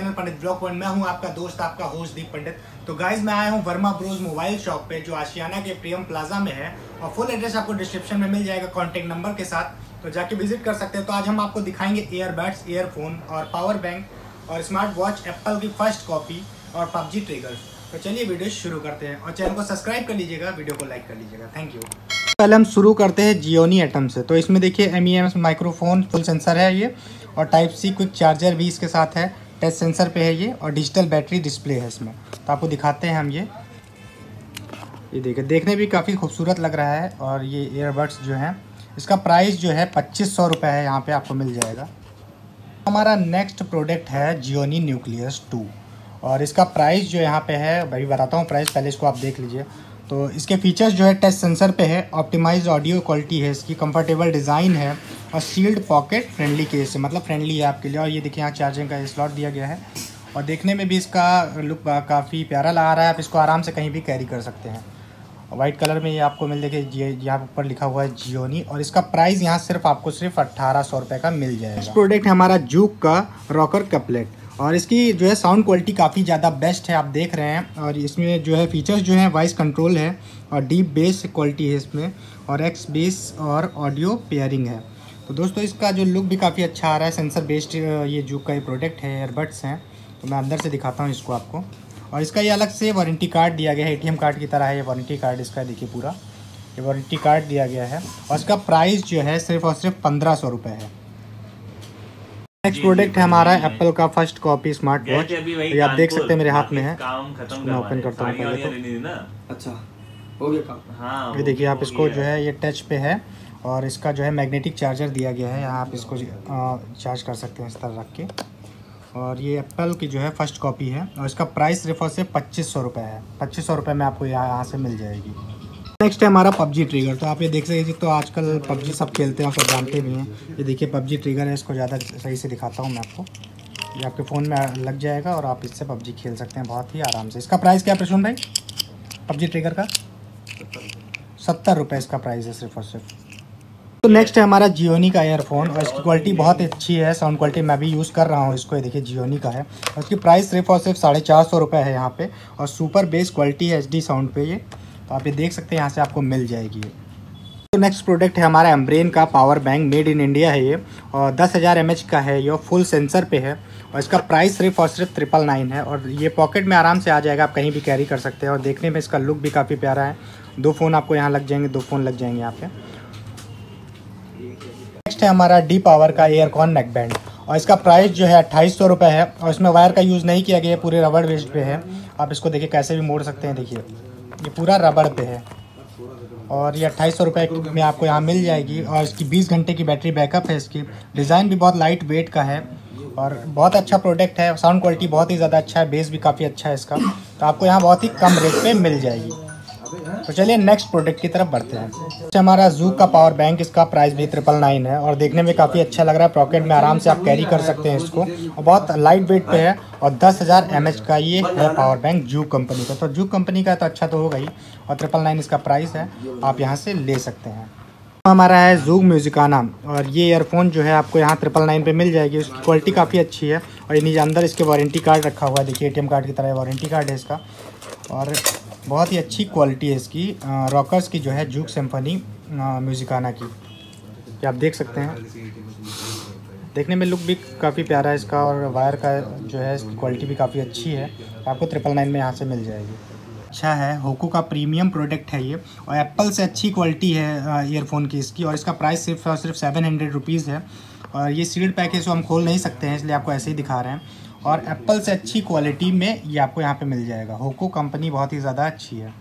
Blog point मैं हूँ आपका दोस्त, आपका होस्ट दीप पंडित। तो गाइज़ मैं आया हूँ वर्मा ब्रोज मोबाइल शॉप पे, जो आशियाना के प्रियम प्लाजा में है, और फुल एड्रेस आपको डिस्क्रिप्शन में मिल जाएगा कॉन्टेक्ट नंबर के साथ। तो जाके विज़िट कर सकते हैं। तो आज हम आपको दिखाएँगे ईयरबड्स ईयरफोन और पावर बैंक और स्मार्ट वॉच एप्पल की फ़र्स्ट कॉपी और पबजी ट्रिगर्स तो चलिए वीडियो शुरू करते हैं। और चैनल को सब्सक्राइब कर लीजिएगा वीडियो को लाइक कर लीजिएगा। थैंक यू पहले हम शुरू करते हैं जियोनी एटम से। तो इसमें देखिए M E microphone full sensor है ये, और टाइप सी क्विक चार्जर भी इसके साथ है। टच सेंसर पे है ये और डिजिटल बैटरी डिस्प्ले है इसमें। तो आपको दिखाते हैं हम ये। ये देखिए, देखने भी काफ़ी खूबसूरत लग रहा है और ये ईयरबड्स जो हैं, इसका प्राइस जो है पच्चीस सौ रुपये है, यहाँ पे आपको मिल जाएगा। हमारा नेक्स्ट प्रोडक्ट है जियोनी न्यूक्लियस टू और इसका प्राइस जो यहाँ पे है भाई बताता हूँ प्राइस पहले इसको आप देख लीजिए। तो इसके फीचर्स जो है टच सेंसर पे है ऑप्टिमाइज ऑडियो क्वालिटी है, इसकी कंफर्टेबल डिज़ाइन है और सील्ड पॉकेट फ्रेंडली केस है मतलब फ्रेंडली है आपके लिए। और ये देखिए, यहाँ चार्जिंग का स्लॉट दिया गया है। और देखने में भी इसका लुक काफ़ी प्यारा लगा रहा है। आप इसको आराम से कहीं भी कैरी कर सकते हैं। वाइट कलर में ये आपको मिल, देखिए यहाँ ऊपर लिखा हुआ है जियोनी और इसका प्राइस यहाँ सिर्फ़ आपको सिर्फ़ अट्ठारह सौ रुपये का मिल जाएगा। प्रोडक्ट हमारा जूक का रॉकर कपलेट और इसकी जो है साउंड क्वालिटी काफ़ी ज़्यादा बेस्ट है, आप देख रहे हैं। और इसमें जो है फीचर्स जो है वॉइस कंट्रोल है और डीप बेस क्वालिटी है इसमें और एक्स बेस और ऑडियो पेयरिंग है। तो दोस्तों, इसका जो लुक भी काफ़ी अच्छा आ रहा है। सेंसर बेस्ड ये जो का ये प्रोडक्ट है एयरबड्स हैं। तो मैं अंदर से दिखाता हूँ इसको आपको। और इसका ये अलग से वारंटी कार्ड दिया गया है। एटीएम कार्ड की तरह है ये वारंटी कार्ड इसका, देखिए पूरा। ये वारंटी कार्ड दिया गया है। और इसका प्राइस जो है सिर्फ़ और सिर्फ़ पंद्रह सौ रुपये है। नेक्स्ट प्रोडक्ट है हमारा एप्पल का फ़र्स्ट कॉपी स्मार्ट वॉच ये आप देख सकते हैं मेरे हाथ में है। मैं ओपन करता हूँ पहले तो। अच्छा हो गया काम। हाँ ये देखिए आप इसको जो है ये टच पे है और इसका जो है मैग्नेटिक चार्जर दिया गया है। यहाँ आप इसको चार्ज कर सकते हैं इस तरह रख के। और ये एप्पल की जो है फ़र्स्ट कॉपी है और इसका प्राइस सिर्फ़ और सिर्फ़ पच्चीस सौ रुपये है। पच्चीस सौ रुपये में आपको यहाँ यहाँ से मिल जाएगी। नेक्स्ट है हमारा पबजी ट्रिगर तो आप ये देख सकते तो आजकल पबजी सब खेलते हैं और सब जानते भी हैं। ये देखिए पबजी ट्रिगर है, इसको ज़्यादा सही से दिखाता हूँ मैं आपको। ये आपके फ़ोन में लग जाएगा और आप इससे पबजी खेल सकते हैं बहुत ही आराम से। इसका प्राइस क्या प्रसून भाई? पबजी ट्रिगर का? सत्तर रुपये इसका प्राइस है सिर्फ़ और सिर्फ़। तो नेक्स्ट है हमारा जियोनी का एयरफोन और इसकी क्वालिटी बहुत अच्छी है साउंड क्वालिटी मैं भी यूज़ कर रहा हूँ इसको, ये देखिए जियोनी का है। और इसकी प्राइस सिर्फ़ और सिर्फ़ साढ़े चार सौ रुपये है यहाँ पे, और सुपर बेस क्वालिटी है HD साउंड पे ये। तो आप ये देख सकते हैं, यहाँ से आपको मिल जाएगी। तो नेक्स्ट प्रोडक्ट है हमारा एम्ब्रेन का power bank made in India है ये, और दस हज़ार एम का है, ये फुल सेंसर पे है, और इसका प्राइस सिर्फ़ और सिर्फ़ ट्रिपल नाइन है, और ये पॉकेट में आराम से आ जाएगा, आप कहीं भी कैरी कर सकते हैं, और देखने में इसका लुक भी काफ़ी प्यारा है। दो फ़ोन आपको यहाँ लग जाएँगे, दो फ़ोन लग जाएँगे यहाँ पे। नेक्स्ट है हमारा डी पावर का एयरकॉन नेक बैंड और इसका प्राइस जो है अट्ठाईस सौ रुपये है, और इसमें वायर का यूज़ नहीं किया गया पूरे रबड़ वेस्ट पे है। आप इसको देखिए, कैसे भी मोड़ सकते हैं, देखिए। ये पूरा रबड़ पे है। और ये अट्ठाईस सौ रुपये में आपको यहाँ मिल जाएगी। और इसकी बीस घंटे की बैटरी बैकअप है इसकी। डिज़ाइन भी बहुत लाइट वेट का है। और बहुत अच्छा प्रोडक्ट है। साउंड क्वालिटी बहुत ही ज़्यादा अच्छा है। बेस भी काफ़ी अच्छा है इसका। तो आपको यहाँ बहुत ही कम रेट पे मिल जाएगी। तो चलिए नेक्स्ट प्रोडक्ट की तरफ़ बढ़ते हैं। अच्छा हमारा जू का पावर बैंक इसका प्राइस भी ट्रिपल नाइन है और देखने में काफ़ी अच्छा लग रहा है। पॉकेट में आराम से आप कैरी कर सकते हैं इसको। और बहुत लाइट वेट पे है और दस हज़ार एम का ये है पावर बैंक जू कंपनी का। तो जू कंपनी का तो अच्छा तो होगा ही और ट्रिपल नाइन इसका प्राइस है। आप यहाँ से ले सकते हैं। हमारा है जूग म्यूजिकाना और ये ईयरफोन जो है आपको यहाँ ट्रिपल नाइन पर मिल जाएगी। उसकी क्वालिटी काफ़ी अच्छी है और नीचे अंदर इसके वारंटी कार्ड रखा हुआ है। देखिए एटीएम कार्ड की तरह वारंटी कार्ड है इसका। और बहुत ही अच्छी क्वालिटी है इसकी। रॉकर्स की जो है जूक सिम्फनी म्यूजिकाना की। ये आप देख सकते हैं? देखने में लुक भी काफ़ी प्यारा है इसका और वायर का जो है इसकी क्वालिटी भी काफ़ी अच्छी है। आपको ट्रिपल नाइन में यहाँ से मिल जाएगी। अच्छा है होको का प्रीमियम प्रोडक्ट है ये और एप्पल से अच्छी क्वालिटी है ईयरफोन की इसकी और इसका प्राइस सिर्फ़ और सिर्फ़ सेवन हंड्रेड रुपीज़ है। और ये सीड पैकेज हम खोल नहीं सकते हैं, इसलिए आपको ऐसे ही दिखा रहे हैं। और एप्पल से अच्छी क्वालिटी में ये आपको यहाँ पे मिल जाएगा। होको कंपनी बहुत ही ज़्यादा अच्छी है।